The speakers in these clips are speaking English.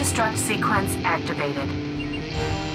Self-destruct sequence activated.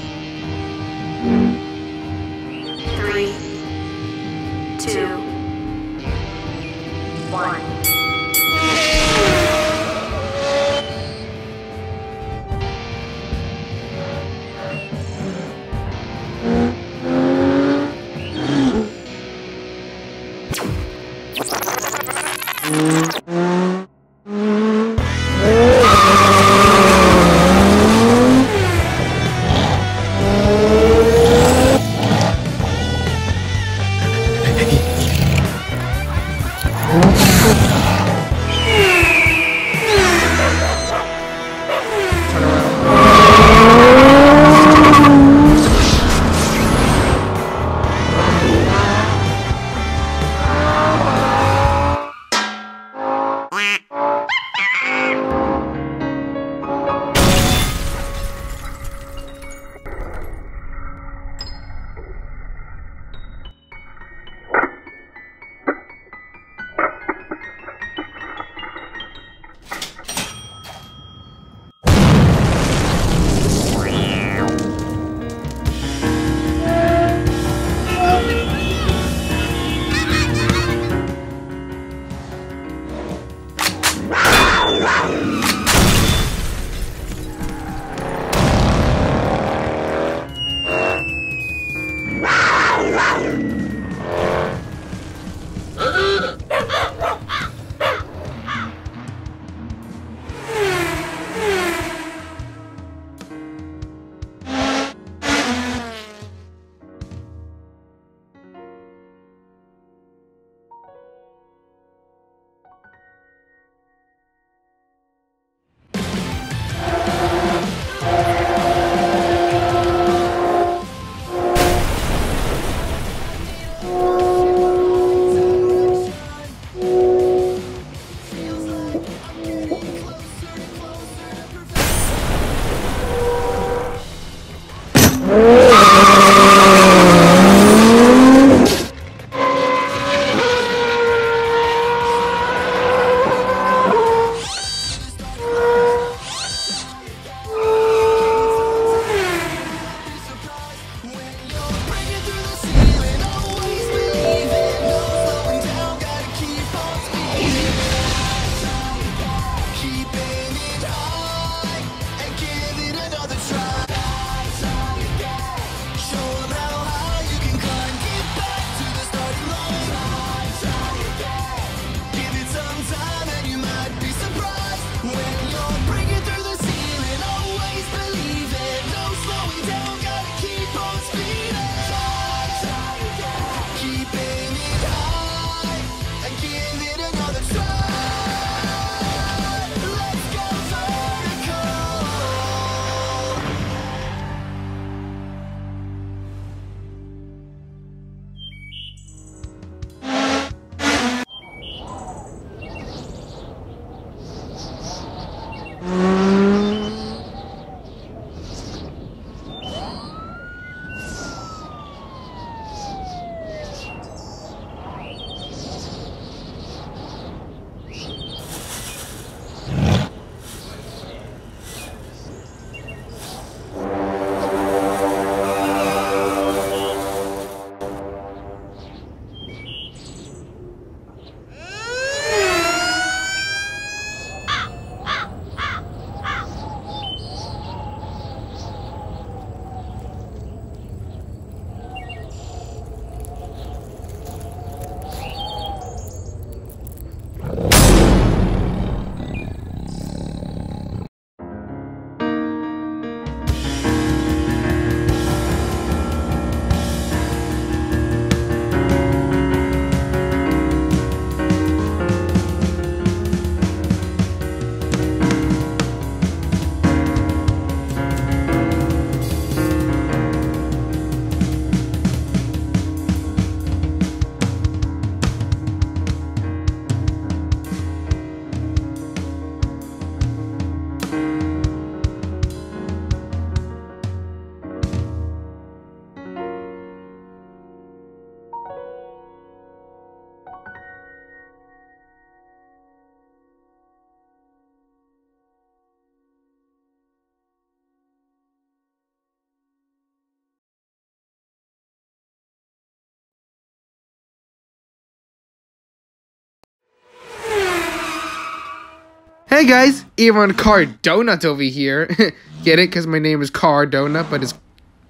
Hey guys, Iran Cardonut over here. Get it? Because my name is Cardona, but it's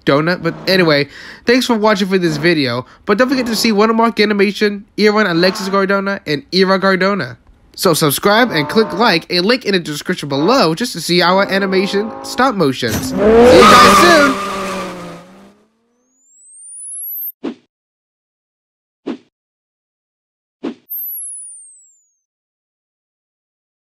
donut. But anyway, thanks for watching for this video. But don't forget to see One Mark Animation, Iran Alexis Cardona, and Iran Cardona. So subscribe and click like, a link in the description below just to see our animation stop motions. See you guys soon!